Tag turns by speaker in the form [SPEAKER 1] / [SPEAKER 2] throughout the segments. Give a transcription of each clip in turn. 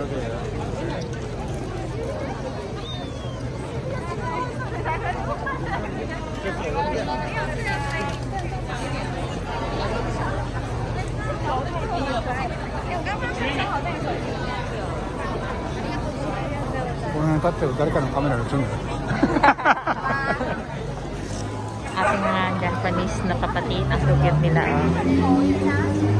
[SPEAKER 1] 我那边拍到了，谁家的カメラ？冲！哈哈哈哈哈！阿芬啊，日本女的，卡帕蒂，那都给不了。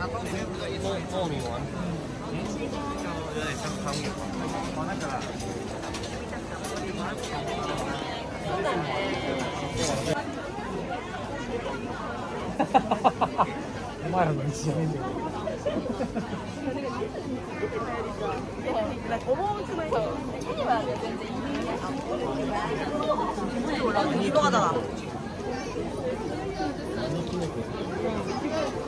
[SPEAKER 1] 那旁边那个一撮糯米丸，嗯，就有点像汤圆，好那个了。哈哈哈卖萌系你饿的了？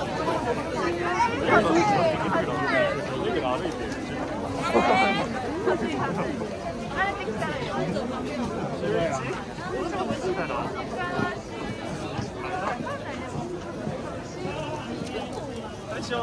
[SPEAKER 1] 最初は。